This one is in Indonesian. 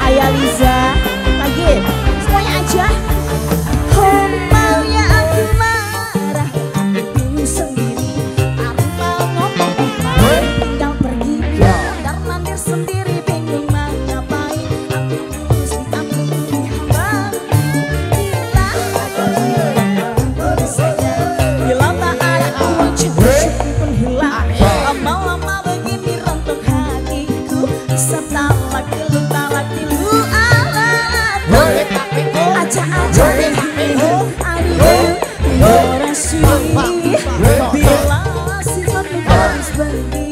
Ayaliza lagi. Semuanya aja. Home. Bila si mami harus berhenti